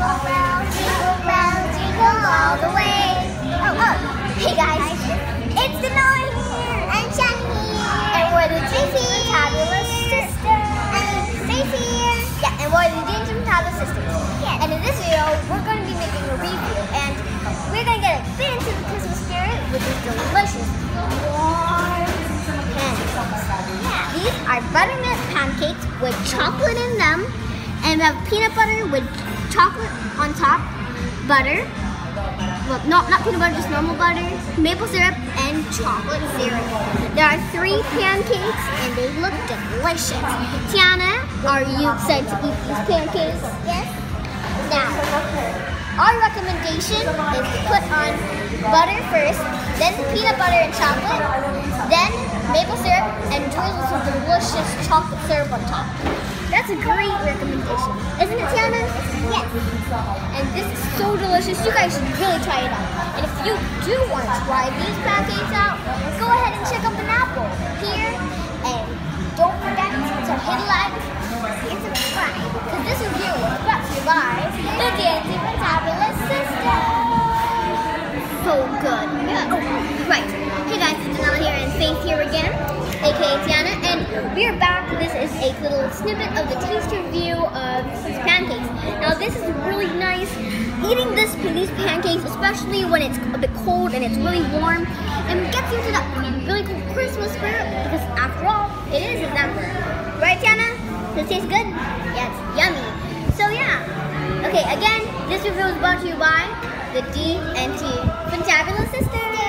Jingle jingle all the way. Oh. Hey guys, it's here. And here. And we're the. And. Yeah, and we're the Sisters. And in this video, we're going to be making a review. And we're going to get into the Christmas spirit delicious warm. Yeah. These are buttermilk pancakes with chocolate in them. And have peanut butter with chocolate on top, butter, well, not, not peanut butter, just normal butter, maple syrup, and chocolate syrup. There are three pancakes, and they look delicious. Tianna, are you excited to eat these pancakes? Yes. Now, our recommendation is to put on butter first, then peanut butter and chocolate, then maple syrup, and drizzle some delicious chocolate syrup on top. That's a great recommendation. Isn't it, Tianna? Yes. And this is so delicious. You guys should really try it out. And if you do want to try these pancakes out, go ahead and check out Banapple here. And don't forget to hit like and subscribe. Because this review was brought to you by the Dancing Funtabulous Sisters. So good. Yeah. Oh, right. And we're back. This is a little snippet of the taste review of these pancakes. Now this is really nice. Eating this these pancakes, especially when it's a bit cold and it's really warm, and gets into that really cool Christmas spirit because after all, it is December. Right, Tianna? Does it taste good? Yes, yummy. So yeah. Okay, again, this review is brought to you by the D and T Funtabulous Sisters.